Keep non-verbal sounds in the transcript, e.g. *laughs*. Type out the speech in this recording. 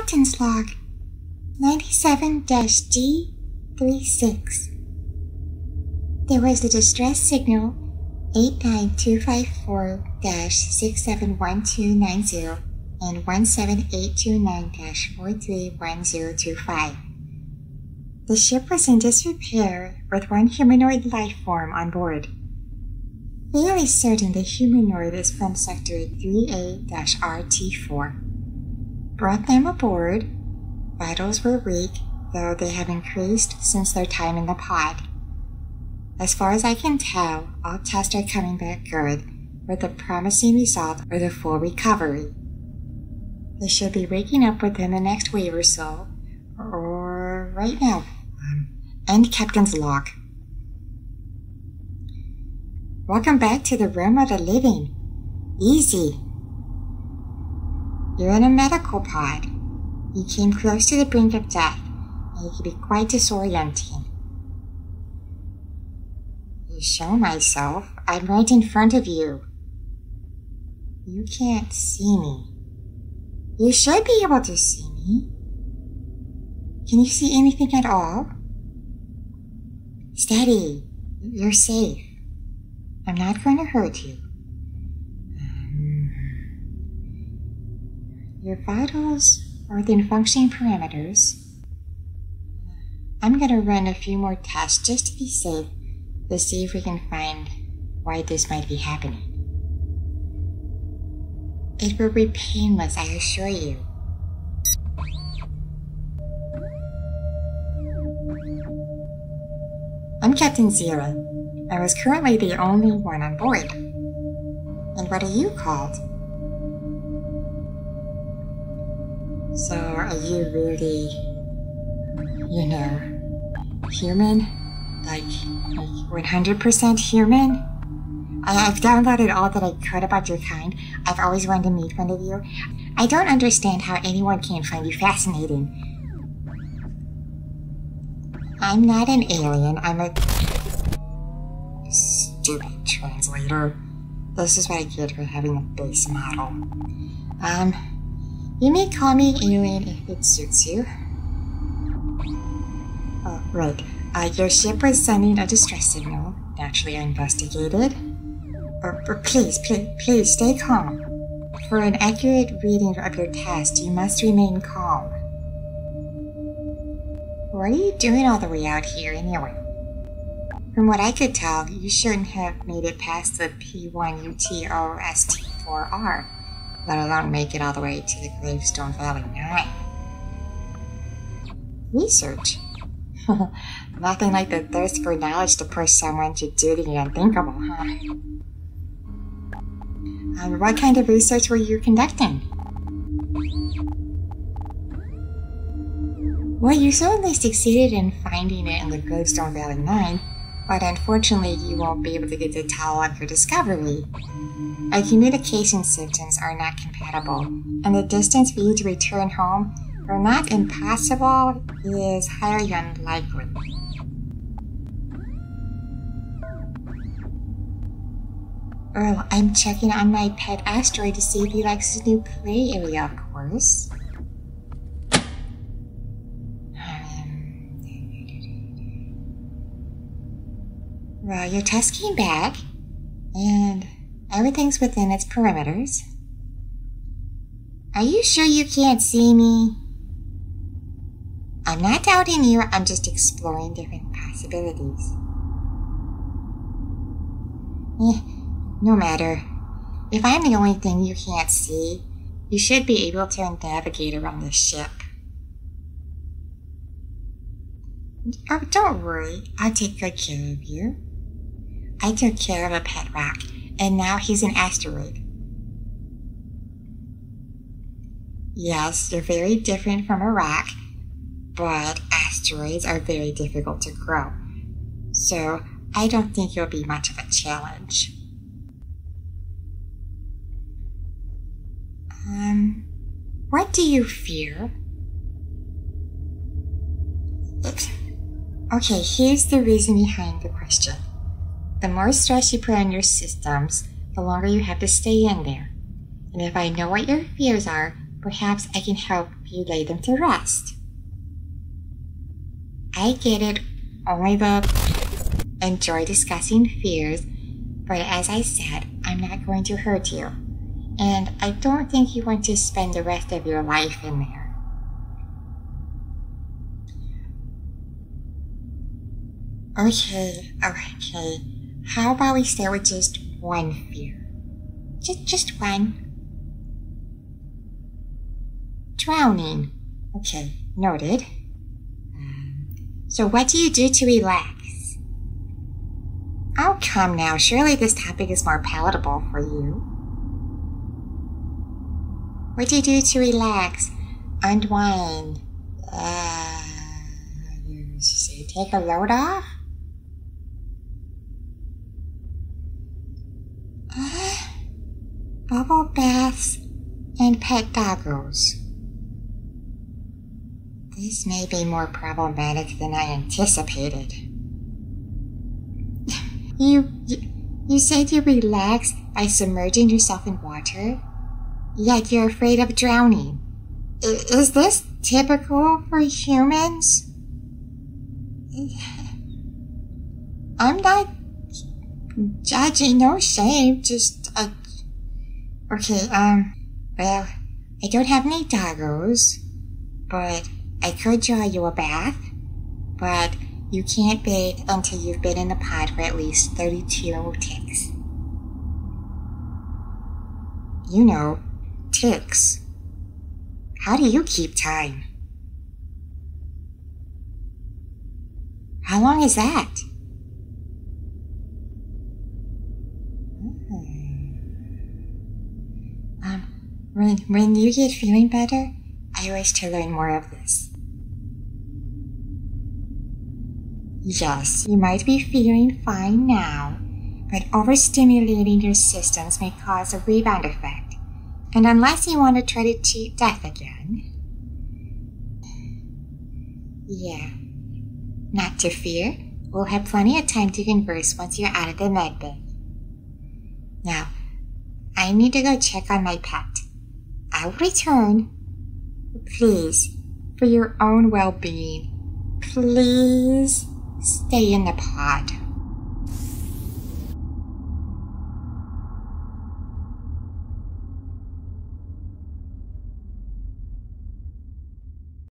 Captain's log 97 D36. There was a distress signal 89254 671290 and 17829 431025. The ship was in disrepair with one humanoid life form on board. Fairly certain the humanoid is from Sector 3A RT4. Brought them aboard. Vitals were weak, though they have increased since their time in the pod. As far as I can tell, all tests are coming back good, with a promising result or the full recovery. They should be waking up within the next wave or so, or right now. End Captain's log. Welcome back to the realm of the living. Easy. You're in a medical pod. You came close to the brink of death, and it can be quite disorienting. You show myself. I'm right in front of you. You can't see me. You should be able to see me. Can you see anything at all? Steady. You're safe. I'm not going to hurt you. Your vitals are within functioning parameters. I'm going to run a few more tests just to be safe to see if we can find why this might be happening. It will be painless, I assure you. I'm Captain Zero. I was currently the only one on board. And what are you called? So, are you really, you know, human? Like, like 100% human? I, I've downloaded all that I could about your kind. I've always wanted to meet one of you. I don't understand how anyone can find you fascinating. I'm not an alien. I'm a stupid translator. This is what I get for having a base model. Um, you may call me alien if it suits you. Oh, right. Uh, your ship was sending a distress signal. Naturally, I investigated. Please, please, please stay calm. For an accurate reading of your test, you must remain calm. What are you doing all the way out here anyway? From what I could tell, you shouldn't have made it past the P1UTOST4R, let alone make it all the way to the Gravestone Valley 9. Research? *laughs* Nothing like the thirst for knowledge to push someone to do the unthinkable, huh? Um, what kind of research were you conducting? Well, you certainly succeeded in finding it in the Gravestone Valley 9, but unfortunately you won't be able to get the towel of your discovery. Our communication systems are not compatible, and the distance for you to return home, while not impossible, is highly unlikely. Earl, I'm checking on my pet asteroid to see if he likes his new play area, of course. Well, your test came back, and everything's within its perimeters. Are you sure you can't see me? I'm not doubting you, I'm just exploring different possibilities. Eh, no matter. If I'm the only thing you can't see, you should be able to navigate around the ship. Oh, don't worry, I'll take good care of you. I took care of a pet rock, and now he's an asteroid. Yes, you're very different from a rock, but asteroids are very difficult to grow. So I don't think you'll be much of a challenge. Um, what do you fear? Okay, here's the reason behind the question. The more stress you put on your systems, the longer you have to stay in there. And if I know what your fears are, perhaps I can help you lay them to rest. I get it, only the enjoy discussing fears, but as I said, I'm not going to hurt you. And I don't think you want to spend the rest of your life in there. Okay, okay. How about we start with just one fear? Just, just one. Drowning. Okay, noted. Um, so, what do you do to relax? Oh, come now. Surely this topic is more palatable for you. What do you do to relax? Unwind. Uh, you say take a load off? Uh, bubble baths and pet doggos. This may be more problematic than I anticipated. *laughs* you, you, you said you relax by submerging yourself in water, yet you're afraid of drowning. I, is this typical for humans? *sighs* I'm not judging, no shame, just, uh, okay, um, well, I don't have any doggos, but I could draw you a bath, but you can't bathe until you've been in the pod for at least 32 ticks. You know, ticks. How do you keep time? How long is that? When, when you get feeling better, I wish to learn more of this. Yes, you might be feeling fine now, but overstimulating your systems may cause a rebound effect. And unless you want to try to cheat death again. Yeah. Not to fear, we'll have plenty of time to converse once you're out of the medbay. Now, I need to go check on my pet. I'll return. Please, for your own well being, please stay in the pod.